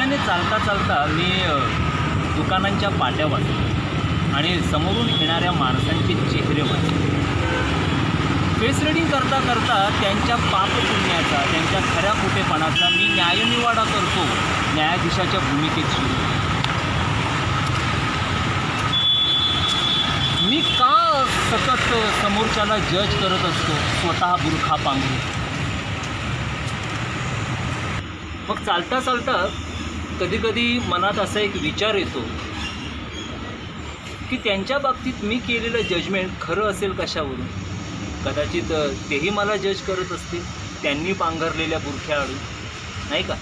रस्त्याने चालता चालता मी दुकानांच्या पाट्या वाचल्या आणि समोरून येणाऱ्या माणसांचे चेहरे वाचले फेस रिडिंग करता करता त्यांच्या पापपुण्याचा त्यांच्या खऱ्या खोटेपणाचा मी न्यायनिवाडा करतो न्यायाधीशाच्या भूमिकेत सुरू मी का सतत समोरच्याला जज करत असतो? स्वतः बुरखा पांघरून. मग चालता चालता कधीकधी मनात असा एक विचार येतो की त्यांच्या बाबतीत मी केलेलं जजमेंट खरं असेल कशावरून? कदाचित तेही मला जज करत असतील त्यांनी पांघरलेल्या बुरख्या आडून. नाही का?